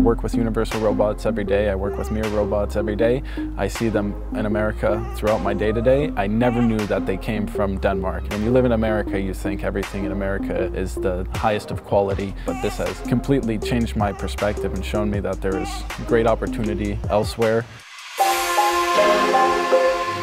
I work with Universal Robots every day. I work with Mir Robots every day. I see them in America throughout my day-to-day. -day. I never knew that they came from Denmark. When you live in America, you think everything in America is the highest of quality, but this has completely changed my perspective and shown me that there is great opportunity elsewhere.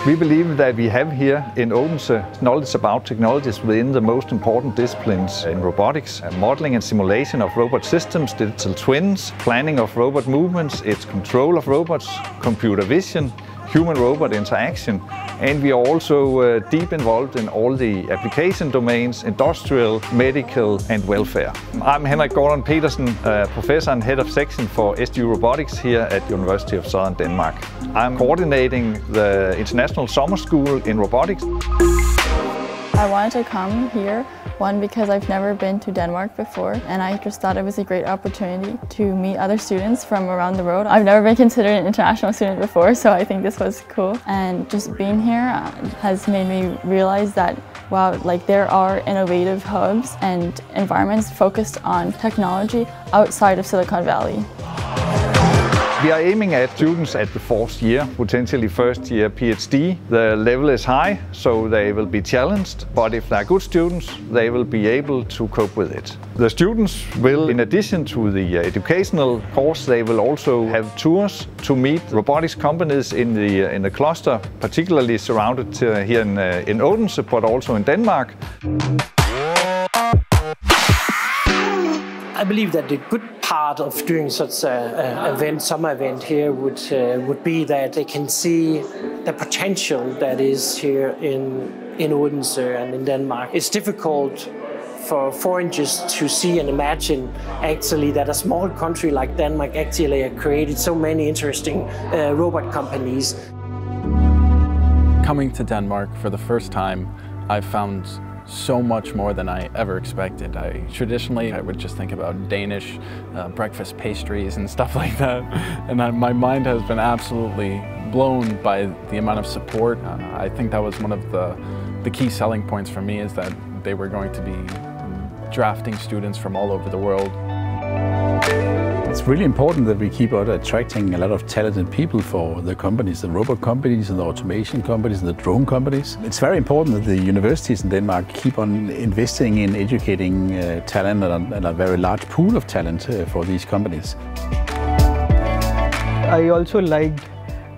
We believe that we have here in Odense knowledge about technologies within the most important disciplines in robotics, modeling and simulation of robot systems, digital twins, planning of robot movements, its control of robots, computer vision, human-robot interaction. And we are also uh, deep involved in all the application domains, industrial, medical and welfare. I'm Henrik Gordon Petersen, uh, professor and head of section for SDU Robotics here at the University of Southern Denmark. I'm coordinating the International Summer School in Robotics. I wanted to come here, one because I've never been to Denmark before and I just thought it was a great opportunity to meet other students from around the world. I've never been considered an international student before so I think this was cool and just being here uh, has made me realize that wow, like there are innovative hubs and environments focused on technology outside of Silicon Valley. We are aiming at students at the fourth year, potentially first year PhD. The level is high, so they will be challenged, but if they're good students, they will be able to cope with it. The students will, in addition to the educational course, they will also have tours to meet robotics companies in the, in the cluster, particularly surrounded uh, here in, uh, in Odense, but also in Denmark. I believe that the good part of doing such a, event, summer event here, would uh, would be that they can see the potential that is here in in Odense and in Denmark. It's difficult for foreigners to see and imagine actually that a small country like Denmark actually created so many interesting uh, robot companies. Coming to Denmark for the first time, I found so much more than I ever expected. I Traditionally, I would just think about Danish uh, breakfast pastries and stuff like that. And I, my mind has been absolutely blown by the amount of support. Uh, I think that was one of the, the key selling points for me is that they were going to be drafting students from all over the world. Really important that we keep on attracting a lot of talented people for the companies, the robot companies and the automation companies and the drone companies. It's very important that the universities in Denmark keep on investing in educating uh, talent and a, and a, very large pool of talent uh, for these companies. I also liked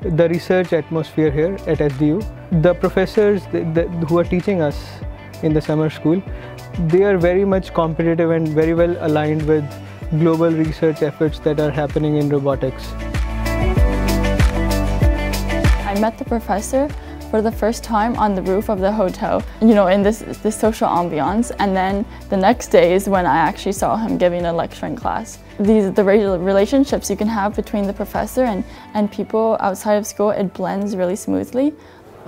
the research atmosphere here at SDU. The professors who are teaching us in the summer school, they are very much competitive and very well aligned with global research efforts that are happening in robotics. I met the professor for the first time on the roof of the hotel, you know, in this, this social ambiance. And then the next day is when I actually saw him giving a lecture in class. These, the relationships you can have between the professor and, and people outside of school, it blends really smoothly.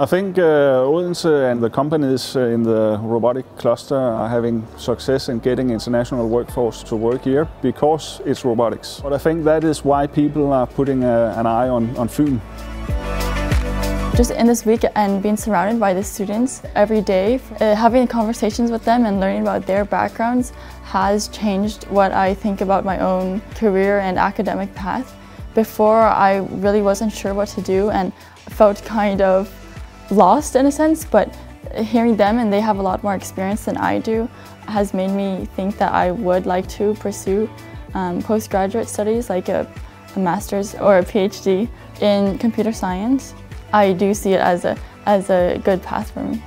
I think uh, Odense and the companies uh, in the robotic cluster are having success in getting international workforce to work here because it's robotics. But I think that is why people are putting a, uh, an eye on, on Fyn. Just in this week and being surrounded by the students every day, uh, having conversations with them and learning about their backgrounds has changed what I think about my own career and academic path. Before I really wasn't sure what to do and felt kind of lost in a sense, but hearing them and they have a lot more experience than I do has made me think that I would like to pursue um, postgraduate studies like a, a master's or a PhD in computer science. I do see it as a, as a good path for me.